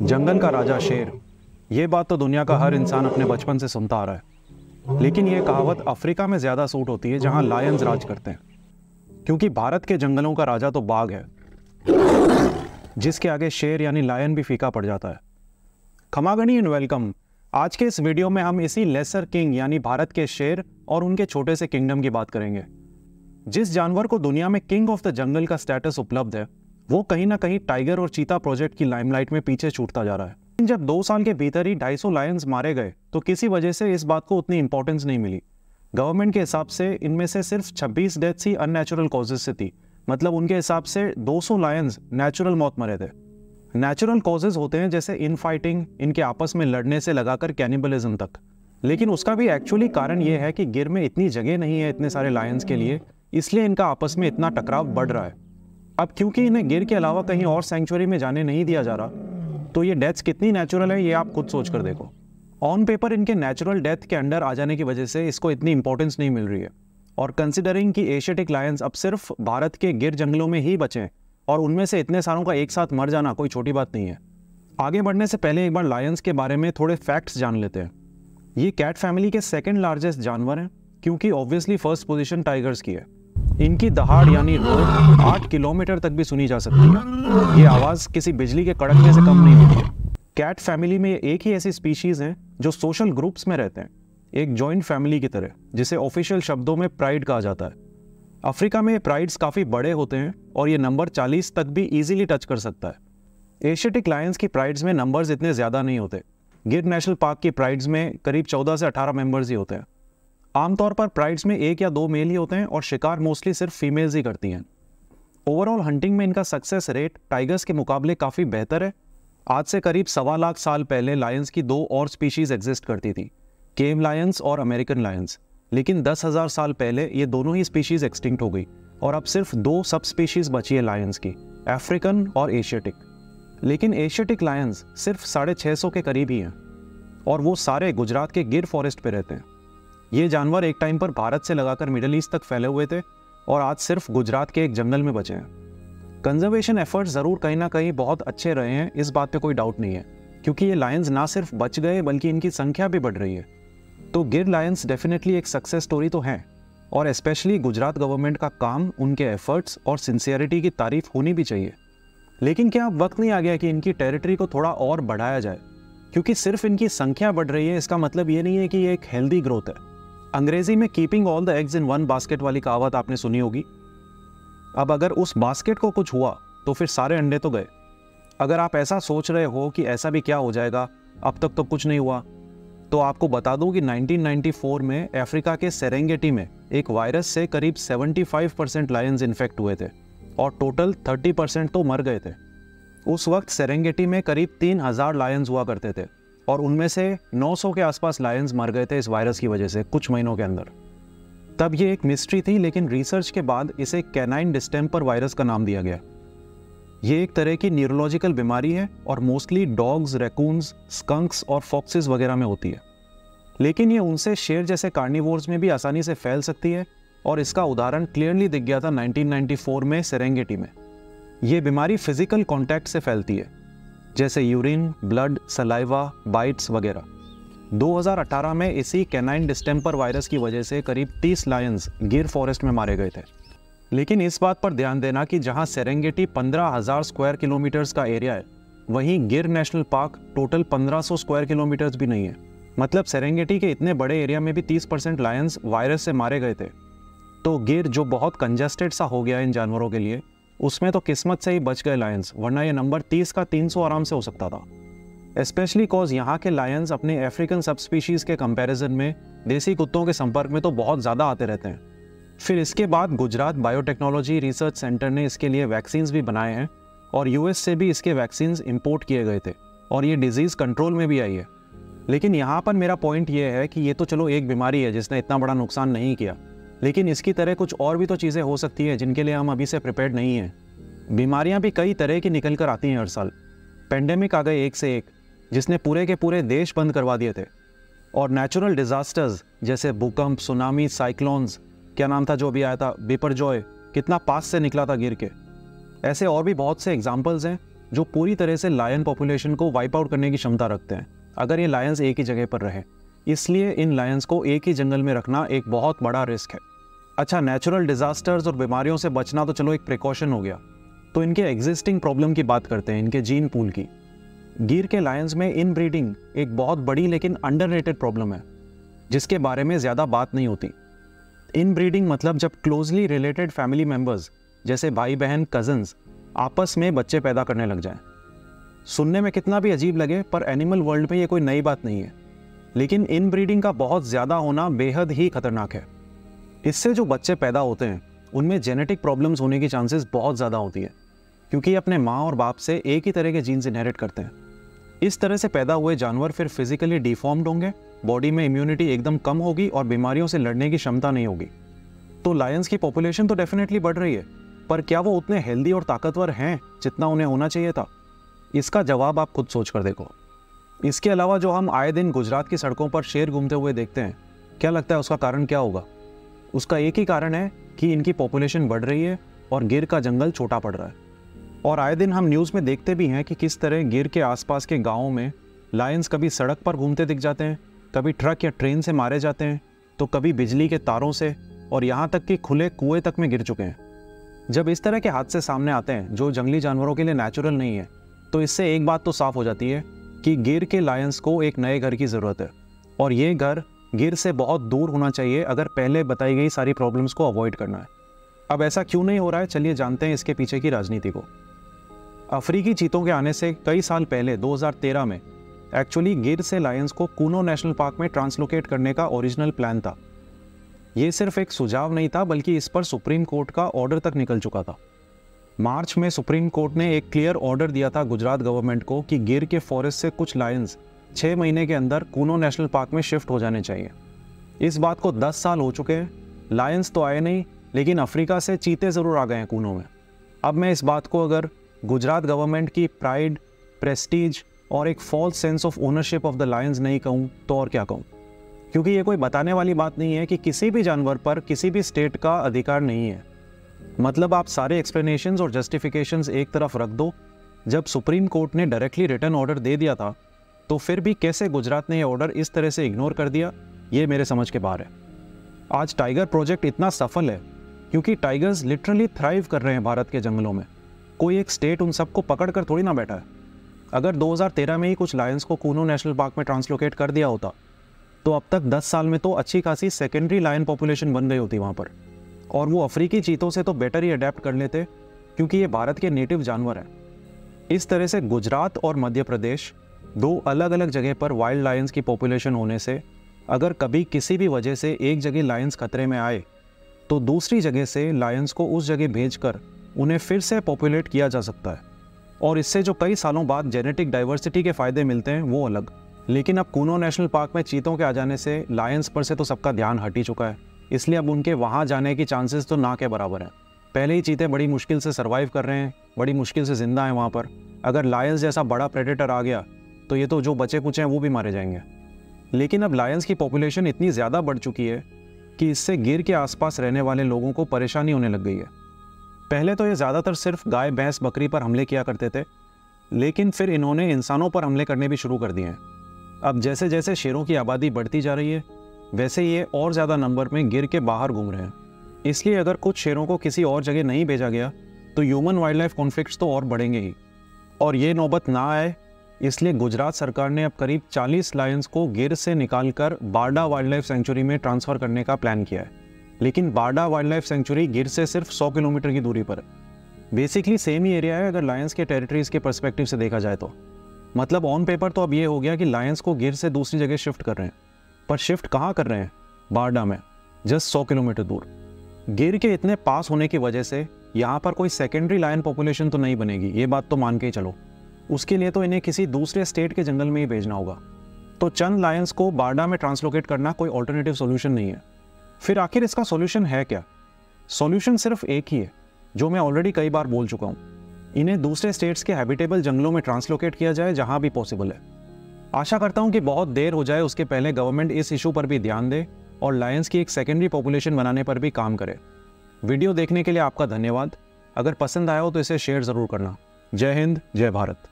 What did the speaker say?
जंगल का राजा शेर। ये बात तो दुनिया का हर इंसान अपने बचपन से सुनता आ रहा है। लेकिन ये कहावत अफ्रीका में ज़्यादा सूट होती है जहाँ लायंस राज करते हैं। क्योंकि भारत के जंगलों का राजा तो बाघ है। जिसके आगे शेर यानी लायन भी फीका पड़ जाता है। खमागणी एंड वेलकम आज के इस वीडियो में हम इसी लेसर किंग यानी भारत के शेर और उनके छोटे से किंगडम की बात करेंगे। जिस जानवर को दुनिया में किंग ऑफ़ द जंगल का स्टेटस उपलब्ध है वो कहीं ना कहीं टाइगर और चीता प्रोजेक्ट की लाइमलाइट में पीछे छूटता जा रहा है। जब दो साल के भीतर ही 250 लायंस मारे गए तो किसी वजह से इस बात को उतनी इंपॉर्टेंस नहीं मिली। गवर्नमेंट के हिसाब से इनमें से सिर्फ़ 26 डेथ्स ही अननेचुरल कॉजेज से थी। मतलब उनके हिसाब से 200 लायंस नेचुरल मौत मरे थे। नेचुरल कॉजेज होते हैं जैसे इन फाइटिंग इनके आपस में लड़ने से लगाकर कैनिबलिज्म तक। लेकिन उसका भी एक्चुअली कारण ये है कि गिर में इतनी जगह नहीं है इतने सारे लायंस के लिए, इसलिए इनका आपस में इतना टकराव बढ़ रहा है। अब क्योंकि इन्हें गिर के अलावा कहीं और सेंचुरी में जाने नहीं दिया जा रहा तो ये डेथ्स कितनी नेचुरल है, ये आप खुद सोच कर देखो। ऑन पेपर इनके नेचुरल डेथ के अंडर आ जाने की वजह से इसको इतनी इंपॉर्टेंस नहीं मिल रही है। और कंसिडरिंग कि एशियाटिक लायंस अब सिर्फ़ भारत के गिर जंगलों में ही बचे हैं, और उनमें से इतने सारों का एक साथ मर जाना कोई छोटी बात नहीं है। आगे बढ़ने से पहले एक बार लायंस के बारे में थोड़े फैक्ट्स जान लेते हैं। ये कैट फैमिली के सेकेंड लार्जेस्ट जानवर हैं, क्योंकि ऑब्वियसली फ़र्स्ट पोजिशन टाइगर्स की है। इनकी दहाड़ यानी रोड आठ किलोमीटर तक भी सुनी जा सकती है। ये आवाज़ किसी बिजली के कड़कने से कम नहीं होती। कैट फैमिली में एक ही ऐसी स्पीशीज हैं जो सोशल ग्रुप्स में रहते हैं। एक जॉइंट फैमिली की तरह, जिसे ऑफिशियल शब्दों में प्राइड कहा जाता है। अफ्रीका में प्राइड्स काफ़ी बड़े होते हैं और ये नंबर 40 तक भी इजीली टच कर सकता है। एशियाटिक लायंस की प्राइड्स में नंबर्स इतने ज़्यादा नहीं होते। गिर नेशनल पार्क की प्राइड्स में करीब 14 से 18 मेंबर्स ही होते हैं। आमतौर पर प्राइड्स में एक या दो मेल ही होते हैं और शिकार मोस्टली सिर्फ़ फीमेल्स ही करती हैं। ओवरऑल हंटिंग में इनका सक्सेस रेट टाइगर्स के मुकाबले काफ़ी बेहतर है। आज से करीब सवा लाख साल पहले लायंस की दो और स्पीशीज़ एग्जिस्ट करती थी केम लायंस और अमेरिकन लायंस लेकिन दस हज़ार साल पहले ये दोनों ही स्पीशीज़ एक्सटिंक्ट हो गई और अब सिर्फ़ दो सब स्पीशीज़ बची है लायंस की अफ्रीकन और एशियाटिक लेकिन एशियाटिक लायंस सिर्फ़ साढ़े छः सौ के करीब ही हैं और वो सारे गुजरात के गिर फॉरेस्ट पे रहते हैं। ये जानवर एक टाइम पर भारत से लगाकर मिडल ईस्ट तक फैले हुए थे और आज सिर्फ़ गुजरात के एक जंगल में बचे हैं। कंजर्वेशन एफर्ट्स ज़रूर कहीं ना कहीं बहुत अच्छे रहे हैं, इस बात पे कोई डाउट नहीं है, क्योंकि ये लायंस ना सिर्फ़ बच गए, बल्कि इनकी संख्या भी बढ़ रही है। तो गिर लायंस डेफिनेटली एक सक्सेस स्टोरी तो है, और स्पेशली गुजरात गवर्नमेंट का काम, उनके एफर्ट्स और सिंसियरिटी की तारीफ़ होनी भी चाहिए। लेकिन क्या अब वक्त नहीं आ गया कि इनकी टेरिटरी को थोड़ा और बढ़ाया जाए? क्योंकि सिर्फ़ इनकी संख्या बढ़ रही है, इसका मतलब ये नहीं है कि ये एक हेल्दी ग्रोथ है। अंग्रेज़ी में keeping all the eggs in one basket वाली कहावत आपने सुनी होगी। अब अगर उस बास्केट को कुछ हुआ तो फिर सारे अंडे तो गए। अगर आप ऐसा सोच रहे हो कि ऐसा भी क्या हो जाएगा, अब तक तो कुछ नहीं हुआ। तो आपको बता दूँ कि 1994 में अफ्रीका के सेरेंगेटी में एक वायरस से करीब 75 परसेंट लायंस इन्फेक्ट हुए थे और टोटल 30 परसेंट तो मर गए थे। उस वक्त सेरेंगेटी में करीब 3000 लायंस हुआ करते थे। और उनमें से 900 के आसपास लायंस मर गए थे इस वायरस की वजह से कुछ महीनों के अंदर। तब ये एक मिस्ट्री थी, लेकिन रिसर्च के बाद इसे कैनाइन डिस्टेम्पर वायरस का नाम दिया गया। ये एक तरह की न्यूरोलॉजिकल बीमारी है और मोस्टली डॉग्स रैकून्स स्कंक्स और फॉक्सिस वगैरह में होती है। लेकिन ये उनसे शेर जैसे कार्निवोर्स में भी आसानी से फैल सकती है और इसका उदाहरण क्लियरली दिख गया था 1994 में सेरेंगेटी में। ये बीमारी फ़िज़िकल कॉन्टैक्ट से फैलती है। जैसे यूरिन ब्लड सलाइवा बाइट्स वगैरह। 2018 में इसी कैनाइन डिस्टेम्पर वायरस की वजह से करीब 30 लायंस गिर फॉरेस्ट में मारे गए थे। लेकिन इस बात पर ध्यान देना कि जहाँ सेरेंगेटी 15,000 स्क्वायर किलोमीटर्स का एरिया है वहीं Gir national park total 1500 square kilometres भी नहीं है। मतलब सेरेंगेटी के इतने बड़े एरिया में भी 30 परसेंट लायंस वायरस से मारे गए थे। तो गिर जो बहुत कंजेस्टेड सा हो गया इन जानवरों के लिए उसमें तो किस्मत से ही बच गए लायंस वरना ये नंबर 30 का 300 आराम से हो सकता था। स्पेशली कॉज यहाँ के लायंस अपने अफ्रीकन सब स्पीशीज़ के कंपैरिजन में, देसी कुत्तों के संपर्क में तो बहुत ज़्यादा आते रहते हैं। फिर इसके बाद गुजरात बायोटेक्नोलॉजी रिसर्च सेंटर ने इसके लिए वैक्सीन्स भी बनाए हैं, और यूएस से भी इसके वैक्सीन्स इम्पोर्ट किए गए थे, और ये डिज़ीज़ कंट्रोल में भी आई है। लेकिन यहाँ पर मेरा पॉइंट ये है कि ये तो चलो एक बीमारी है जिसने इतना बड़ा नुकसान नहीं किया। लेकिन इसकी तरह कुछ और भी तो चीज़ें हो सकती हैं जिनके लिए हम अभी से प्रिपेयर्ड नहीं हैं। बीमारियाँ भी कई तरह की निकल कर आती हैं हर साल। पेंडेमिक आ गए एक से एक, जिसने पूरे के पूरे देश बंद करवा दिए थे। और नेचुरल डिज़ास्टर्स जैसे भूकंप सुनामी साइक्लोन्स क्या नाम था जो भी आया था? बेपर जॉय कितना पास से निकला था गिर के। ऐसे और भी बहुत से एग्जाम्पल्स हैं जो पूरी तरह से लायन पॉपुलेशन को वाइप आउट करने की क्षमता रखते हैं, अगर ये लायंस एक ही जगह पर रहे। इसलिए इन लायंस को एक ही जंगल में रखना एक बहुत बड़ा रिस्क है। अच्छा नेचुरल डिजास्टर्स और बीमारियों से बचना तो चलो एक प्रिकॉशन हो गया। तो इनके एग्जिस्टिंग प्रॉब्लम की बात करते हैं, इनके जीन पूल की। गिर के लायंस में इन ब्रीडिंग एक बहुत बड़ी लेकिन अंडर प्रॉब्लम है, जिसके बारे में ज़्यादा बात नहीं होती। इन ब्रीडिंग मतलब जब क्लोजली रिलेटेड फैमिली मेंबर्स जैसे भाई बहन कजन्स आपस में बच्चे पैदा करने लग जाएँ। सुनने में कितना भी अजीब लगे, पर एनिमल वर्ल्ड में ये कोई नई बात नहीं है। लेकिन इन ब्रीडिंग का बहुत ज़्यादा होना बेहद ही खतरनाक है। इससे जो बच्चे पैदा होते हैं, उनमें जेनेटिक प्रॉब्लम्स होने की चांसेस बहुत ज़्यादा होती है, क्योंकि अपने माँ और बाप से एक ही तरह के जीन्स इनहेरिट करते हैं। इस तरह से पैदा हुए जानवर फिर फिजिकली डिफॉर्म्ड होंगे बॉडी में इम्यूनिटी एकदम कम होगी और बीमारियों से लड़ने की क्षमता नहीं होगी। तो लायंस की पॉपुलेशन तो डेफिनेटली बढ़ रही है, पर क्या वो उतने हेल्दी और ताकतवर हैं जितना उन्हें होना चाहिए था? इसका जवाब आप खुद सोच कर देखो। इसके अलावा जो हम आए दिन गुजरात की सड़कों पर शेर घूमते हुए देखते हैं, क्या लगता है उसका कारण क्या होगा? उसका एक ही कारण है कि इनकी पॉपुलेशन बढ़ रही है और गिर का जंगल छोटा पड़ रहा है। और आए दिन हम न्यूज़ में देखते भी हैं कि किस तरह गिर के आसपास के गाँवों में लायंस कभी सड़क पर घूमते दिख जाते हैं, कभी ट्रक या ट्रेन से मारे जाते हैं तो कभी बिजली के तारों से और यहाँ तक कि खुले कुएँ तक में गिर चुके हैं। जब इस तरह के हादसे सामने आते हैं, जो जंगली जानवरों के लिए नेचुरल नहीं है तो इससे एक बात तो साफ़ हो जाती है कि गिर के लायंस को एक नए घर की ज़रूरत है। और ये घर गिर से बहुत दूर होना चाहिए, अगर पहले बताई गई सारी प्रॉब्लम्स को अवॉइड करना है। अब ऐसा क्यों नहीं हो रहा है? चलिए जानते हैं इसके पीछे की राजनीति को। अफ्रीकी चीतों के आने से कई साल पहले 2013 में एक्चुअली गिर से लायंस को कूनो नेशनल पार्क में ट्रांसलोकेट करने का ओरिजिनल प्लान था। ये सिर्फ़ एक सुझाव नहीं था, बल्कि इस पर सुप्रीम कोर्ट का ऑर्डर तक निकल चुका था। मार्च में सुप्रीम कोर्ट ने एक क्लियर ऑर्डर दिया था गुजरात गवर्नमेंट को कि गिर के फॉरेस्ट से कुछ लायंस छः महीने के अंदर कूनो नेशनल पार्क में शिफ्ट हो जाने चाहिए। इस बात को दस साल हो चुके हैं। लायंस तो आए नहीं, लेकिन अफ्रीका से चीते ज़रूर आ गए हैं कूनों में। अब मैं इस बात को अगर गुजरात गवर्नमेंट की प्राइड प्रेस्टीज और एक false sense of ownership of the lions नहीं कहूँ तो और क्या कहूँ? क्योंकि ये कोई बताने वाली बात नहीं है कि किसी भी जानवर पर किसी भी स्टेट का अधिकार नहीं है। मतलब आप सारे एक्सप्लेनेशन और जस्टिफिकेशन एक तरफ़ रख दो। जब सुप्रीम कोर्ट ने डायरेक्टली रिटर्न ऑर्डर दे दिया था तो फिर भी कैसे गुजरात ने ये ऑर्डर इस तरह से इग्नोर कर दिया? ये मेरे समझ के बाहर है। आज टाइगर प्रोजेक्ट इतना सफल है, क्योंकि टाइगर्स लिटरली थ्राइव कर रहे हैं भारत के जंगलों में। कोई एक स्टेट उन सबको पकड़ कर थोड़ी ना बैठा है। अगर 2013 में ही कुछ लायंस को कूनो नेशनल पार्क में ट्रांसलोकेट कर दिया होता तो अब तक 10 साल में तो अच्छी खासी सेकेंडरी लायन पॉपुलेशन बन गई होती वहाँ पर। और वो अफ्रीकी चीतों से तो बेटर ही अडेप्ट कर लेते, क्योंकि ये भारत के नेटिव जानवर हैं। इस तरह से गुजरात और मध्य प्रदेश, दो अलग अलग जगह पर वाइल्ड लायंस की पॉपुलेशन होने से, अगर कभी किसी भी वजह से एक जगह लायंस खतरे में आए तो दूसरी जगह से लायंस को उस जगह भेजकर उन्हें फिर से पॉपुलेट किया जा सकता है। और इससे जो कई सालों बाद जेनेटिक डाइवर्सिटी के फ़ायदे मिलते हैं, वो अलग। लेकिन अब कूनो नेशनल पार्क में चीतों के आ जाने से लायंस पर से तो सबका ध्यान हट ही चुका है। इसलिए अब उनके वहाँ जाने की चांसेस तो ना के बराबर हैं। पहले ही चीते बड़ी मुश्किल से सर्वाइव कर रहे हैं, बड़ी मुश्किल से ज़िंदा हैं वहाँ पर। अगर लायंस जैसा बड़ा प्रेडेटर आ गया तो ये तो जो बचे कुचे हैं वो भी मारे जाएँगे। लेकिन अब लायंस की पॉपुलेशन इतनी ज़्यादा बढ़ चुकी है कि इससे गिर के आसपास रहने वाले लोगों को परेशानी होने लग गई है। पहले तो ये ज़्यादातर सिर्फ़ गाय, भैंस, बकरी पर हमले किया करते थे, लेकिन फिर इन्होंने इंसानों पर हमले करने भी शुरू कर दिए हैं। अब जैसे जैसे शेरों की आबादी बढ़ती जा रही है वैसे ये और ज़्यादा नंबर में गिर के बाहर घूम रहे हैं। इसलिए अगर कुछ शेरों को किसी और जगह नहीं भेजा गया तो ह्यूमन वाइल्ड लाइफ कॉन्फ्लिक्ट्स तो और बढ़ेंगे ही। और ये नौबत ना आए, इसलिए गुजरात सरकार ने अब करीब 40 लायंस को गिर से निकालकर बारडा वाइल्ड लाइफ सेंचुरी में ट्रांसफ़र करने का प्लान किया है। लेकिन बारडा वाइल्ड लाइफ सेंचुरी गिर से सिर्फ़ 100 किलोमीटर की दूरी पर। बेसिकली सेम ही एरिया है अगर लायंस के टेरिटरीज के परस्पेक्टिव से देखा जाए तो। मतलब ऑन पेपर तो अब ये हो गया कि लायंस को गिर से दूसरी जगह शिफ्ट कर रहे हैं। पर शिफ्ट कहाँ कर रहे हैं? बारडा में जस्ट सौ किलोमीटर दूर। गिर के इतने पास होने की वजह से यहाँ पर कोई सेकेंडरी लायन पॉपुलेशन तो नहीं बनेगी, ये बात तो मान के ही चलो। उसके लिए तो इन्हें किसी दूसरे स्टेट के जंगल में ही भेजना होगा। तो चंद लायंस को बारडा में ट्रांसलोकेट करना कोई ऑल्टरनेटिव सोल्यूशन नहीं है। फिर आखिर इसका सॉल्यूशन है क्या? सॉल्यूशन सिर्फ़ एक ही है, जो मैं ऑलरेडी कई बार बोल चुका हूँ। इन्हें दूसरे स्टेट्स के हैबिटेबल जंगलों में ट्रांसलोकेट किया जाए जहाँ भी पॉसिबल है। आशा करता हूँ कि बहुत देर हो जाए उसके पहले गवर्नमेंट इस इशू पर भी ध्यान दे और लायंस की एक सेकेंडरी पॉपुलेशन बनाने पर भी काम करे। वीडियो देखने के लिए आपका धन्यवाद। अगर पसंद आया हो तो इसे शेयर ज़रूर करना। जय हिंद, जय भारत।